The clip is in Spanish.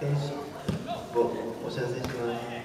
Jesús, o, o sea, Jesús,